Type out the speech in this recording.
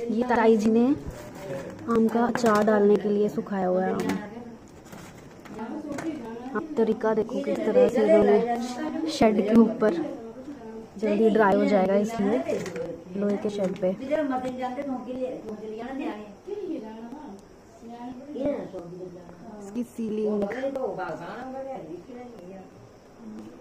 ये ताई जी ने आम का अचार डालने के लिए सुखाया हुआ है आम। आप तरीका देखो किस तरह से इन्होंने शेड के ऊपर जल्दी ड्राई हो जाएगा इसलिए, लोहे के शेड पे। इसकी सीलिंग